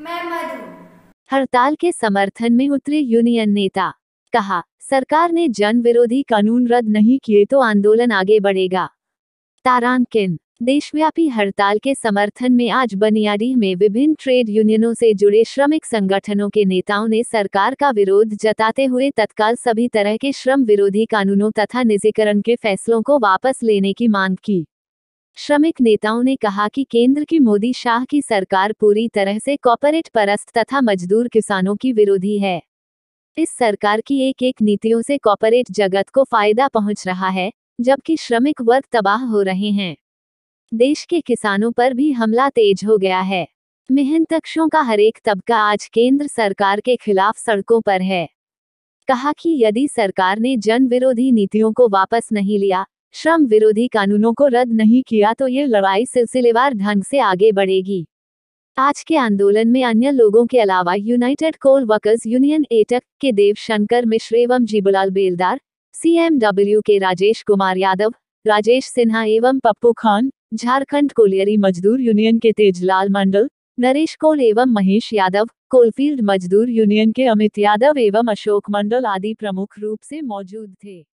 मैं मधु। हड़ताल के समर्थन में उतरे यूनियन नेता। कहा, सरकार ने जन विरोधी कानून रद्द नहीं किए तो आंदोलन आगे बढ़ेगा। तारांकिन, देशव्यापी हड़ताल के समर्थन में आज बनियाडीह में विभिन्न ट्रेड यूनियनों से जुड़े श्रमिक संगठनों के नेताओं ने सरकार का विरोध जताते हुए तत्काल सभी तरह के श्रम विरोधी कानूनों तथा निजीकरण के फैसलों को वापस लेने की मांग की। श्रमिक नेताओं ने कहा कि केंद्र की मोदी शाह की सरकार पूरी तरह से कॉपोरेट परस्त तथा मजदूर किसानों की विरोधी है। इस सरकार की एक एक नीतियों से कॉपोरेट जगत को फ़ायदा पहुँच रहा है, जबकि श्रमिक वर्ग तबाह हो रहे हैं। देश के किसानों पर भी हमला तेज हो गया है। मेहनतक्षों का हरेक तबका आज केंद्र सरकार के खिलाफ सड़कों पर है। कहा कि यदि सरकार ने जन विरोधी नीतियों को वापस नहीं लिया श्रम विरोधी कानूनों को रद्द नहीं किया तो ये लड़ाई सिलसिलेवार ढंग से आगे बढ़ेगी। आज के आंदोलन में अन्य लोगों के अलावा United coal workers union AITUC के देव शंकर मिश्र एवं जीबुलाल बेलदार, सीएमडब्ल्यू के राजेश कुमार यादव, राजेश सिन्हा एवं पप्पू खान, झारखंड कोलियरी मजदूर यूनियन के तेजलाल मंडल, नरेश कोल एवं महेश यादव, कोलफील्ड मजदूर यूनियन के अमित यादव एवं अशोक मंडल आदि प्रमुख रूप से मौजूद थे।